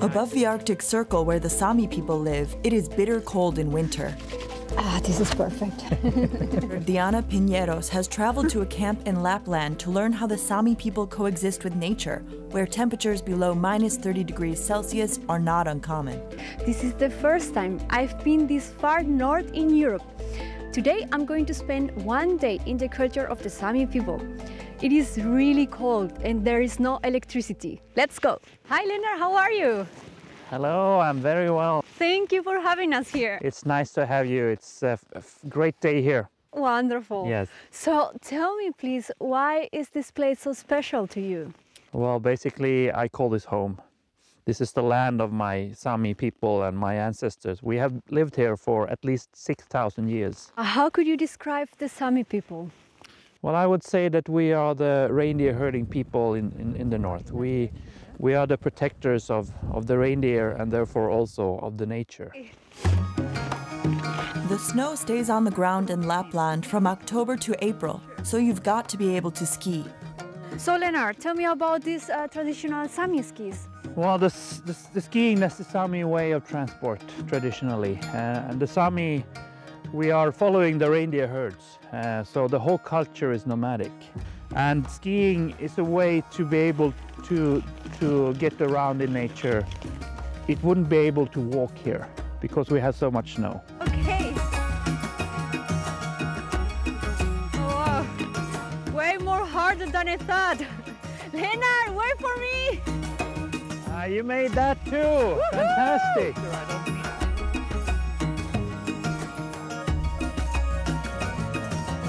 Above the Arctic Circle where the Sami people live, it is bitter cold in winter. Ah, this is perfect. Diana Piñeros has traveled to a camp in Lapland to learn how the Sami people coexist with nature, where temperatures below minus 30 degrees Celsius are not uncommon. this is the first time I've been this far north in Europe. Today I'm going to spend one day in the culture of the Sami people. It is really cold and there is no electricity. Let's go. Hi Leonard, how are you? Hello, I'm very well. Thank you for having us here. It's nice to have you. It's a great day here. Wonderful. Yes. So tell me please, why is this place so special to you? Well, basically, I call this home. This is the land of my Sami people and my ancestors. We have lived here for at least 6,000 years. Uh, How could you describe the Sami people? Well, I would say that we are the reindeer herding people in, in, in the north. We, we are the protectors of, of the reindeer and therefore also of the nature. The snow stays on the ground in Lapland from October to April, so you've got to be able to ski. So Leonard, tell me about these uh, traditional Sami skis. Well, the, the, the skiing, is the Sami way of transport traditionally. Uh, and the Sami, we are following the reindeer herds. Uh, so the whole culture is nomadic. And skiing is a way to be able to, to get around in nature. It wouldn't be able to walk here because we have so much snow. Okay. Wow. Way more harder than I thought. Leonard, wait for me. Ah, you made that too! Fantastic!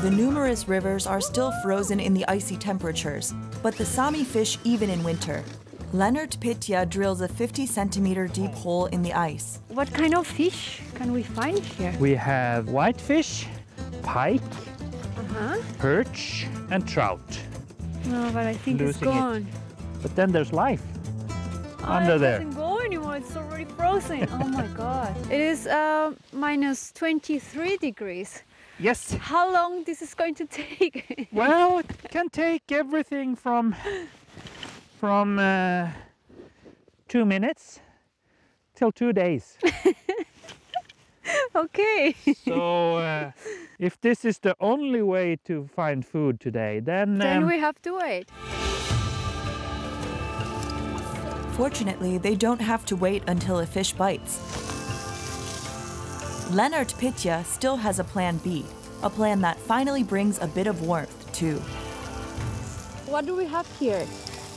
The numerous rivers are still frozen in the icy temperatures, but the Sami fish even in winter. Leonard Pitya drills a 50 centimeter deep hole in the ice. What kind of fish can we find here? We have whitefish, pike, Uh-huh. perch, and trout. No, but I think it's Losing it. gone. But then there's life Oh, under it there. It doesn't go anymore. It's already frozen. oh my god. It is uh, minus 23 degrees. Yes. How long this is going to take? Well, it can take everything from from uh, two minutes till two days. okay. so uh, if this is the only way to find food today, then, then um, we have to wait. Fortunately, they don't have to wait until a fish bites. Leonard Pitya still has a plan B, a plan that finally brings a bit of warmth, too. What do we have here?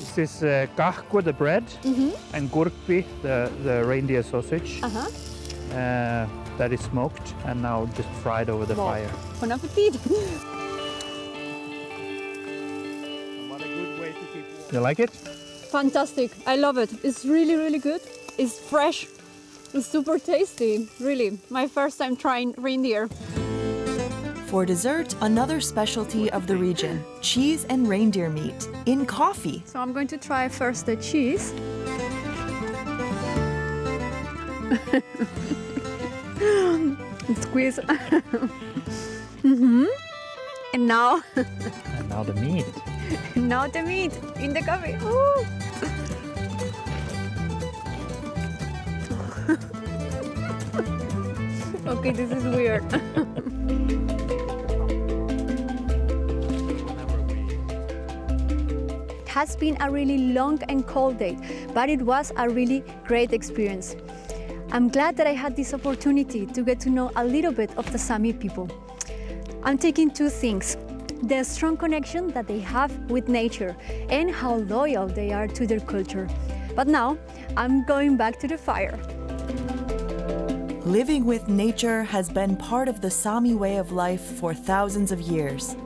this is uh, kahko, the bread, Mm-hmm. and gurkpi, the, the reindeer sausage, Uh-huh. uh, that is smoked and now just fried over the Wow. fire. Bon appetit. You like it? Fantastic. I love it. It's really, really good. It's fresh. It's super tasty. Really. My first time trying reindeer. For dessert, another specialty of the region cheese and reindeer meat in coffee. So I'm going to try first the cheese. And Squeeze. hmm And now, And now the meat. now the meat in the coffee. Ooh. Okay, this is weird. It has been a really long and cold day, but it was a really great experience. I'm glad that I had this opportunity to get to know a little bit of the Sami people. I'm taking two things the strong connection that they have with nature and how loyal they are to their culture. But now I'm going back to the fire. Living with nature has been part of the Sami way of life for thousands of years.